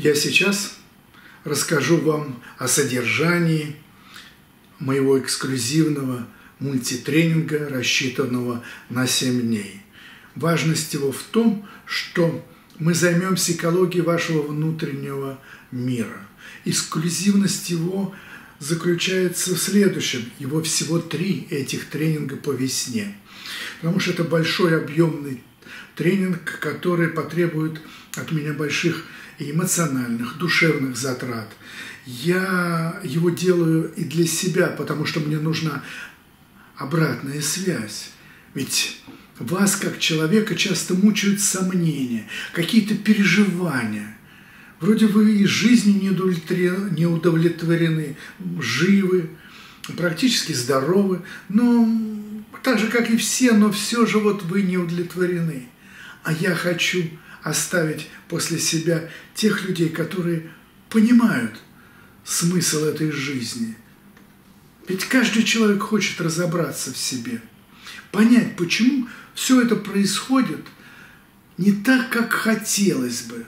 Я сейчас расскажу вам о содержании моего эксклюзивного мультитренинга, рассчитанного на 7 дней. Важность его в том, что мы займемся экологией вашего внутреннего мира. Эксклюзивность его заключается в следующем. Его всего три этих тренинга по весне. Потому что это большой объемный тренинг, который потребует от меня больших эмоциональных, душевных затрат. Я его делаю и для себя, потому что мне нужна обратная связь. Ведь вас, как человека, часто мучают сомнения, какие-то переживания. Вроде вы и жизнью не удовлетворены, живы, практически здоровы, но так же, как и все, но все же вот вы не удовлетворены. А я хочу оставить после себя тех людей, которые понимают смысл этой жизни. Ведь каждый человек хочет разобраться в себе, понять, почему все это происходит не так, как хотелось бы.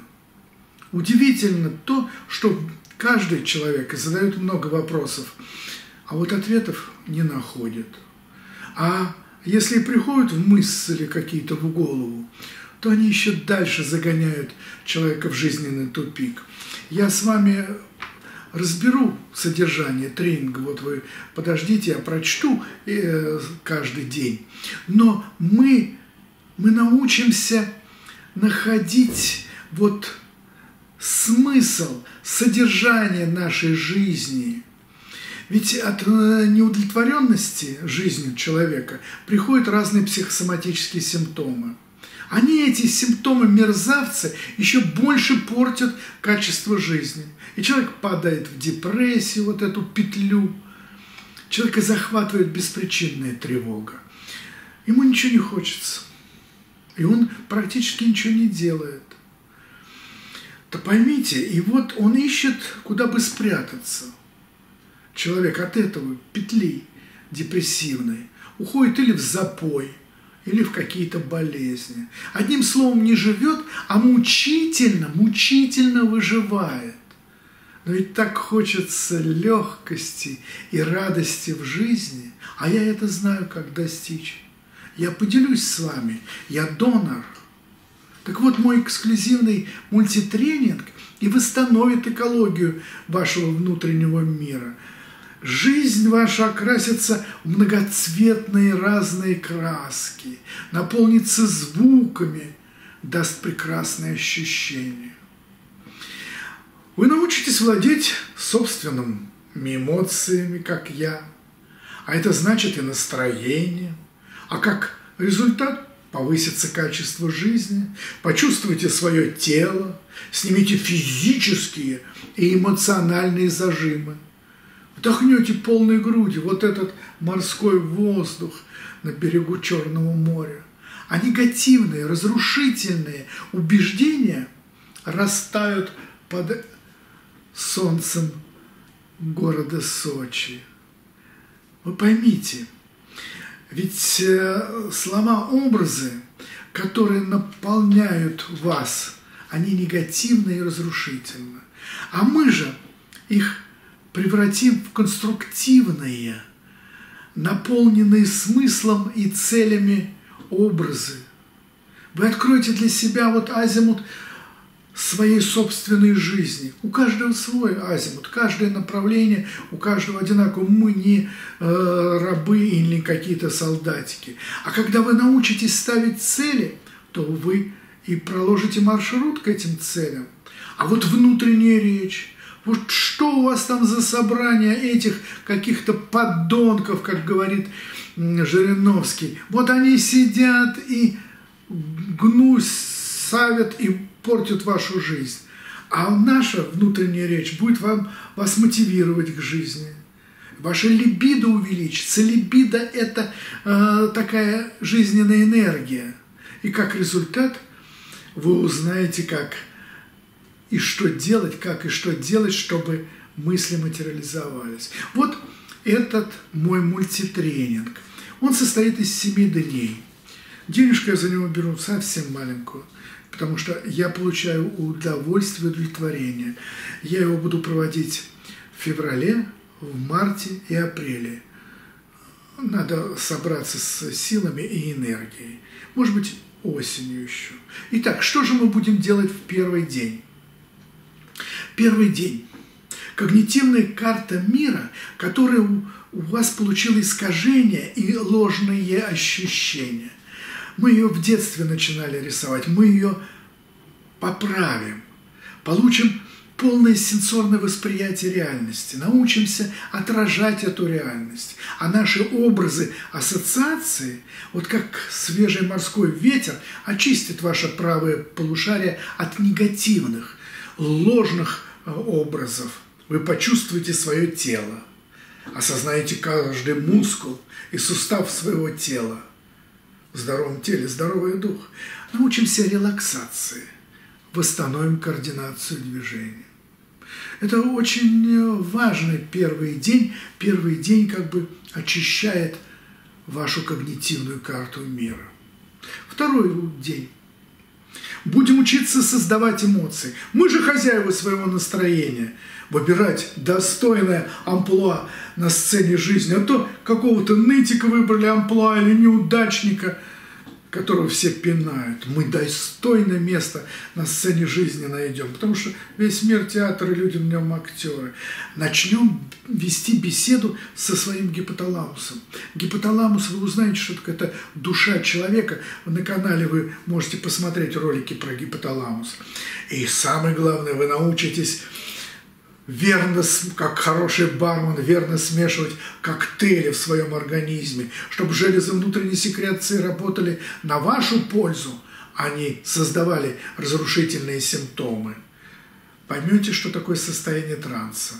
Удивительно то, что каждый человек задает много вопросов, а вот ответов не находит. А если приходят в мысли какие-то в голову, то они еще дальше загоняют человека в жизненный тупик. Я с вами разберу содержание тренинга, вот вы подождите, я прочту э, каждый день. Но мы, мы научимся находить вот смысл, содержание нашей жизни. Ведь от э, неудовлетворенности жизнью человека приходят разные психосоматические симптомы. Они, эти симптомы мерзавцы, еще больше портят качество жизни. И человек падает в депрессию, вот эту петлю. Человека захватывает беспричинная тревога. Ему ничего не хочется. И он практически ничего не делает. То поймите, и вот он ищет, куда бы спрятаться. Человек от этого петли депрессивной уходит или в запой – или в какие-то болезни. Одним словом, не живет, а мучительно, мучительно выживает. Но ведь так хочется легкости и радости в жизни, а я это знаю, как достичь. Я поделюсь с вами, я донор. Так вот, мой эксклюзивный мультитренинг и восстановит экологию вашего внутреннего мира – Жизнь ваша окрасится в многоцветные разные краски, наполнится звуками, даст прекрасное ощущение. Вы научитесь владеть собственными эмоциями, как я, а это значит и настроение, а как результат повысится качество жизни, почувствуйте свое тело, снимите физические и эмоциональные зажимы – Вдохнете полной грудью вот этот морской воздух на берегу Черного моря. А негативные, разрушительные убеждения растают под солнцем города Сочи. Вы поймите, ведь э, слова-образы, которые наполняют вас, они негативны и разрушительны. А мы же их превратим в конструктивные, наполненные смыслом и целями образы. Вы откроете для себя вот азимут своей собственной жизни. У каждого свой азимут, каждое направление, у каждого одинаково. Мы не э, рабы или какие-то солдатики. А когда вы научитесь ставить цели, то вы и проложите маршрут к этим целям. А вот внутренняя речь, вот что у вас там за собрание этих каких-то подонков, как говорит Жириновский. Вот они сидят и гнусь, савят и портят вашу жизнь. А наша внутренняя речь будет вам, вас мотивировать к жизни. Ваша либидо увеличится. Либидо – это э, такая жизненная энергия. И как результат вы узнаете, как – и что делать, как и что делать, чтобы мысли материализовались. Вот этот мой мультитренинг. Он состоит из семи дней. Денежку я за него беру совсем маленькую. потому что я получаю удовольствие, удовлетворение. Я его буду проводить в феврале, в марте и апреле. Надо собраться с силами и энергией. Может быть, осенью еще. Итак, что же мы будем делать в первый день? Первый день. Когнитивная карта мира, которая у вас получила искажения и ложные ощущения. Мы ее в детстве начинали рисовать, мы ее поправим, получим полное сенсорное восприятие реальности, научимся отражать эту реальность. А наши образы, ассоциации, вот как свежий морской ветер, очистит ваше правое полушарие от негативных, ложных э, образов. Вы почувствуете свое тело, осознаете каждый мускул и сустав своего тела. В здоровом теле здоровый дух. Научимся релаксации, восстановим координацию движения. Это очень важный первый день. Первый день как бы очищает вашу когнитивную карту мира. Второй день. Будем учиться создавать эмоции. Мы же хозяева своего настроения. Выбирать достойное амплуа на сцене жизни. А то какого-то нытика выбрали амплуа или неудачника – которого все пинают. Мы достойное место на сцене жизни найдем, потому что весь мир театра, люди в нем актеры. Начнем вести беседу со своим гипоталамусом. Гипоталамус, вы узнаете, что такое это душа человека. На канале вы можете посмотреть ролики про гипоталамус. И самое главное, вы научитесь верно, как хороший бармен, верно смешивать коктейли в своем организме, чтобы железы внутренней секреции работали на вашу пользу, а не создавали разрушительные симптомы. Поймете, что такое состояние транса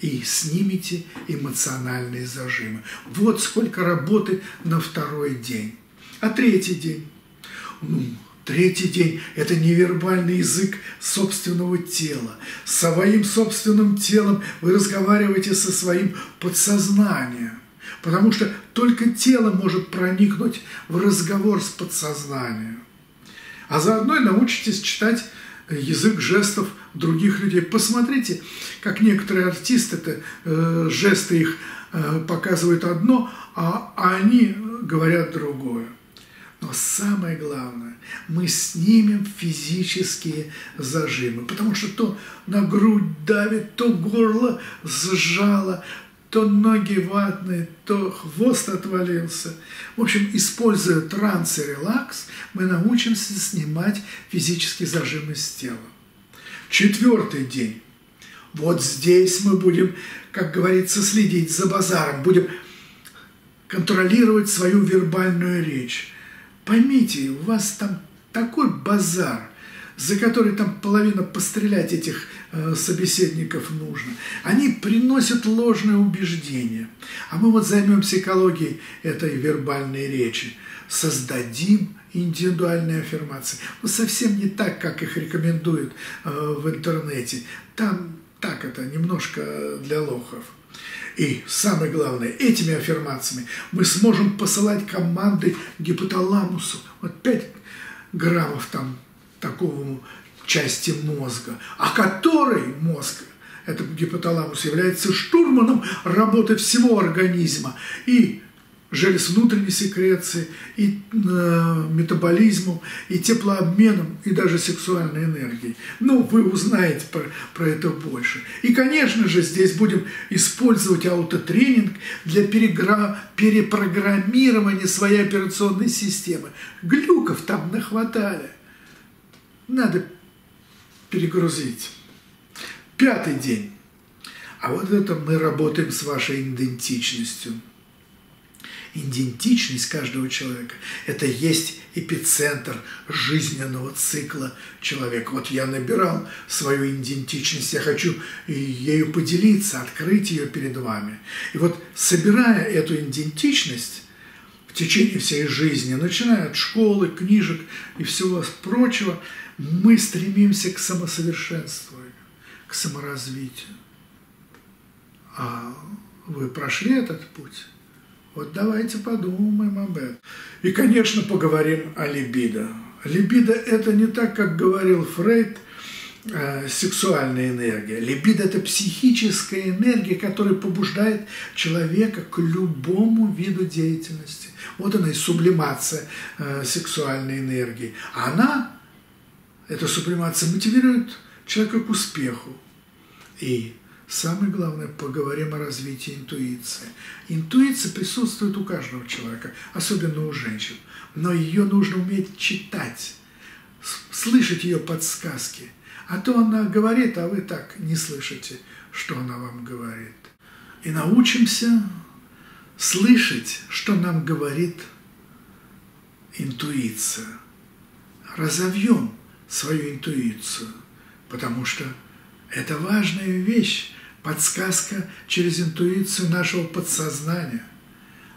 и снимите эмоциональные зажимы. Вот сколько работы на второй день. А третий день? Ну, Третий день – это невербальный язык собственного тела. С своим собственным телом вы разговариваете со своим подсознанием, потому что только тело может проникнуть в разговор с подсознанием. А заодно и научитесь читать язык жестов других людей. Посмотрите, как некоторые артисты, это, э, жесты их э, показывают одно, а они говорят другое. Но самое главное, мы снимем физические зажимы, потому что то на грудь давит, то горло сжало, то ноги ватные, то хвост отвалился. В общем, используя транс и релакс, мы научимся снимать физические зажимы с тела. Четвертый день. Вот здесь мы будем, как говорится, следить за базаром, будем контролировать свою вербальную речь Поймите, у вас там такой базар, за который там половина пострелять этих э, собеседников нужно. Они приносят ложные убеждения. А мы вот займемся экологией этой вербальной речи. Создадим индивидуальные аффирмации. Ну, совсем не так, как их рекомендуют э, в интернете. Там так это, немножко для лохов. И самое главное, этими аффирмациями мы сможем посылать команды гипоталамусу. Вот 5 граммов там такого части мозга, а который мозг, этот гипоталамус, является штурманом работы всего организма. И желез внутренней секреции, и э, метаболизму, и теплообменом, и даже сексуальной энергией. Ну, вы узнаете про, про это больше. И, конечно же, здесь будем использовать аутотренинг для перегра... перепрограммирования своей операционной системы. Глюков там нахватали. Надо перегрузить. Пятый день. А вот это мы работаем с вашей идентичностью идентичность каждого человека – это есть эпицентр жизненного цикла человека. Вот я набирал свою идентичность, я хочу ею поделиться, открыть ее перед вами. И вот собирая эту идентичность в течение всей жизни, начиная от школы, книжек и всего прочего, мы стремимся к самосовершенствованию, к саморазвитию. А вы прошли этот путь? Вот давайте подумаем об этом. И, конечно, поговорим о либидо. Либидо – это не так, как говорил Фрейд, э, сексуальная энергия. Либидо – это психическая энергия, которая побуждает человека к любому виду деятельности. Вот она и сублимация э, сексуальной энергии. Она, эта сублимация, мотивирует человека к успеху. И Самое главное, поговорим о развитии интуиции. Интуиция присутствует у каждого человека, особенно у женщин. Но ее нужно уметь читать, слышать ее подсказки. А то она говорит, а вы так не слышите, что она вам говорит. И научимся слышать, что нам говорит интуиция. Разовьем свою интуицию, потому что это важная вещь подсказка через интуицию нашего подсознания.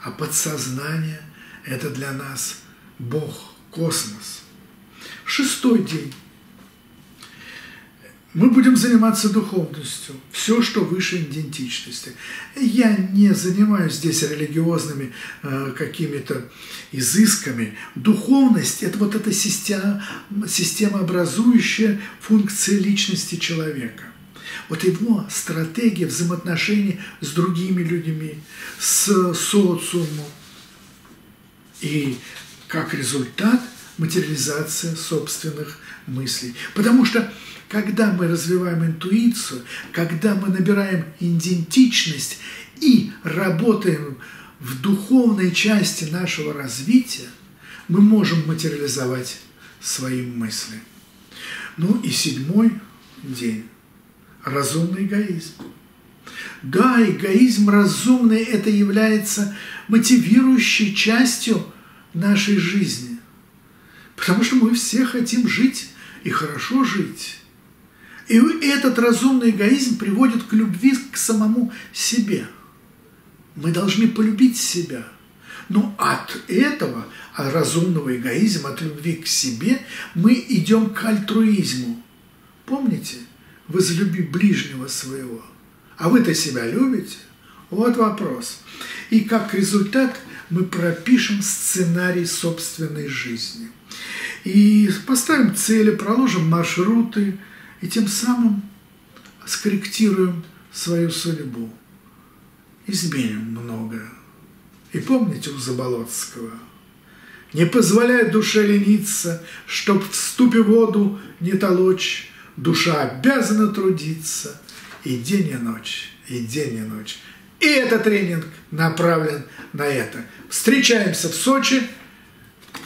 А подсознание – это для нас Бог, космос. Шестой день. Мы будем заниматься духовностью, все, что выше идентичности. Я не занимаюсь здесь религиозными э, какими-то изысками. Духовность – это вот эта система, система, образующая функции личности человека – вот его стратегия взаимоотношений с другими людьми, с социумом. И как результат материализация собственных мыслей. Потому что когда мы развиваем интуицию, когда мы набираем идентичность и работаем в духовной части нашего развития, мы можем материализовать свои мысли. Ну и седьмой день разумный эгоизм. Да, эгоизм разумный – это является мотивирующей частью нашей жизни. Потому что мы все хотим жить и хорошо жить. И этот разумный эгоизм приводит к любви к самому себе. Мы должны полюбить себя. Но от этого, от разумного эгоизма, от любви к себе, мы идем к альтруизму. Помните? возлюби ближнего своего. А вы-то себя любите? Вот вопрос. И как результат мы пропишем сценарий собственной жизни. И поставим цели, проложим маршруты, и тем самым скорректируем свою судьбу. Изменим многое. И помните у Заболоцкого, не позволяй душе лениться, чтоб в ступе воду не толочь, душа обязана трудиться и день и ночь, и день и ночь. И этот тренинг направлен на это. Встречаемся в Сочи.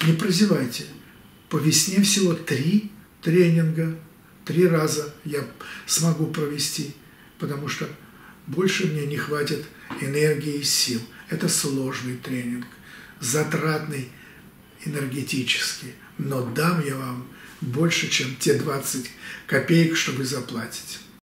Не прозевайте. По весне всего три тренинга. Три раза я смогу провести, потому что больше мне не хватит энергии и сил. Это сложный тренинг, затратный энергетически. Но дам я вам больше, чем те 20 копеек, что вы заплатите.